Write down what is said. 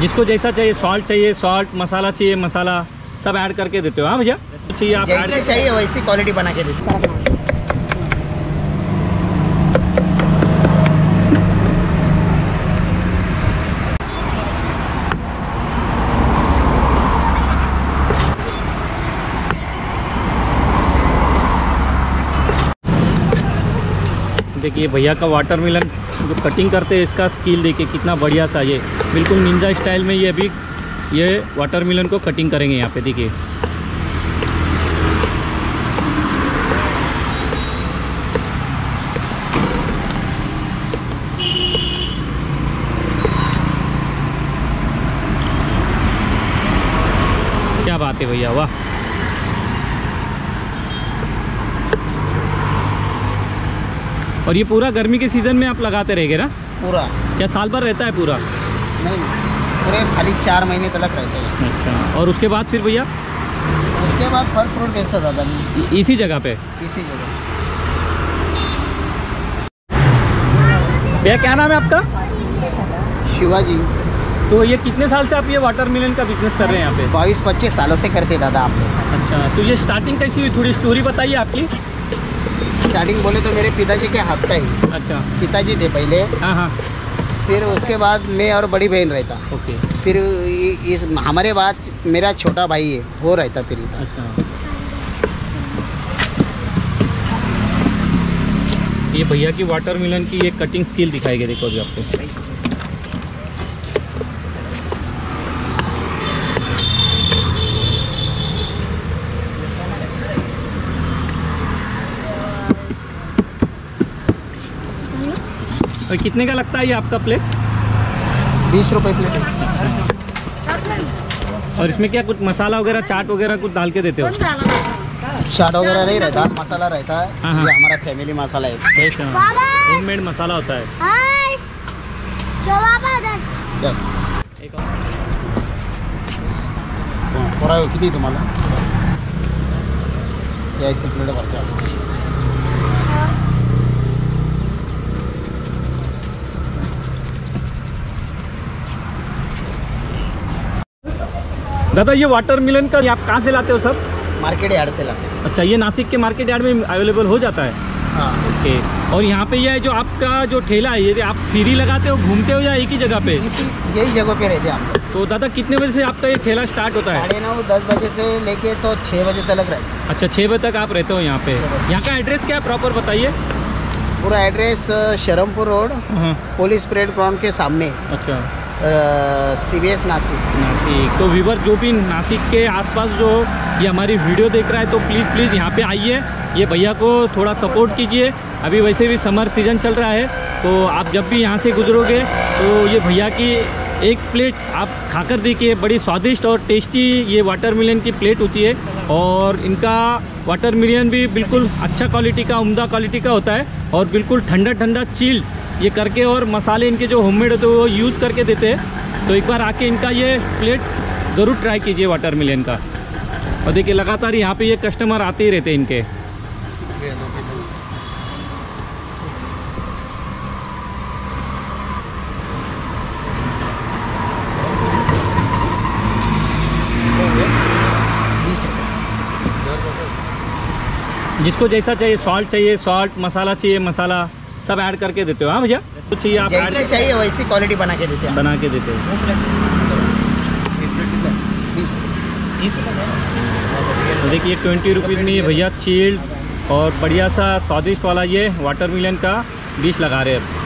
जिसको जैसा चाहिए सॉल्ट चाहिए सॉल्ट मसाला चाहिए, मसाला सब ऐड करके देते हो। हाँ भैया? चाहिए आप? जैसे चाहिए, वैसी क्वालिटी बना के देते हैं। देखिए, भैया का वाटर मिलन जो कटिंग करते हैं, इसका स्किल देखिए, कितना बढ़िया सा ये। बिल्कुल निंजा स्टाइल में ये अभी, ये वाटर मिलन को कटिंग करेंगे यहाँ पे, देखिए। क्या बात है भैया, वाह। और ये पूरा गर्मी के सीज़न में आप लगाते रहेंगे ना? पूरा। क्या साल भर रहता है पूरा? नहीं पूरे खाली चार महीने तक रहते हैं। अच्छा और उसके बाद फिर भैया? उसके बाद फल फ्रूट बेचता दादा इसी जगह पे? इसी जगह। भैया क्या नाम है आपका? शिवाजी। तो ये कितने साल से आप ये वाटर मिलन का बिज़नेस कर रहे हैं यहाँ पे? बाईस पच्चीस सालों से करते दादा आप। अच्छा तो ये स्टार्टिंग कैसी हुई? थोड़ी स्टोरी बताइए आपकी। स्टार्टिंग बोले तो मेरे पिताजी के हाथ का ही। अच्छा। पिताजी थे पहले। हाँ हाँ। फिर उसके बाद मैं और बड़ी बहन रहता। ओके। फिर इस हमारे बाद मेरा छोटा भाई है वो रहता फिर अच्छा। ये भैया की वाटर मिलन की ये कटिंग स्किल दिखाई गई देखो अभी आपको। और कितने का लगता है ये आपका प्लेट बीस रुपए प्लेट और इसमें क्या कुछ मसाला वगैरह चाट वगैरह कुछ डाल के देते हो? चाट वगैरह नहीं रहता मसाला रहता है। हाँ, हाँ। ये हमारा फैमिली मसाला है। होममेड मसाला होता है। यस एक और। पोरा किती तुम्हाला यायचं प्लेट भरते दादा ये वाटर मिलन का आप कहाँ से लाते हो सब? मार्केट यार्ड से लाते हैं। अच्छा ये नासिक के मार्केट यार्ड में अवेलेबल हो जाता है? हाँ। ओके और यहाँ पे ये है जो आपका जो ठेला है ये आप फ्री लगाते हो घूमते हो या एक ही जगह पे? यही जगह पे रहते हैं हम तो दादा कितने बजे से आपका ये ठेला स्टार्ट होता है? साढ़े नौ दस बजे से लेके तो छः बजे तक रहते हैं। अच्छा छः बजे तक आप रहते हो यहाँ पे? यहाँ का एड्रेस क्या है प्रॉपर बताइए? पूरा address Sharampur road police parade ground के सामने। अच्छा। C B Nashik. नासिक। तो व्यूवर जो भी नासिक के आसपास जो ये हमारी वीडियो देख रहा है तो प्लीज़ प्लीज़ यहाँ पे आइए। ये भैया को थोड़ा सपोर्ट कीजिए। अभी वैसे भी समर सीज़न चल रहा है तो आप जब भी यहाँ से गुजरोगे तो ये भैया की एक प्लेट आप खाकर देखिए, बड़ी स्वादिष्ट और टेस्टी ये वाटर मिलन की प्लेट होती है। और इनका वाटर मिलन भी बिल्कुल अच्छा क्वालिटी का, उम्दा क्वालिटी का होता है। और बिल्कुल ठंडा ठंडा चिल्ड ये करके और मसाले इनके जो होममेड होते हैं, वो यूज़ करके देते हैं। तो एक बार आके इनका ये प्लेट ज़रूर ट्राई कीजिए वाटर मिलन का। और देखिए, लगातार यहाँ पे ये कस्टमर आते ही रहते हैं इनके। जिसको जैसा चाहिए सॉल्ट चाहिए सॉल्ट मसाला चाहिए, मसाला। सब ऐड करके देते हो हाँ भैया? कुछ चाहिए आप जैसे चाहिए वैसी क्वालिटी बना के देते हैं। बना के देते हो। तो देखिए ट्वेंटी रुपीज़ में ये भैया चील्ड और बढ़िया सा स्वादिष्ट वाला ये वाटर मिलन का डिश लगा रहे हैं।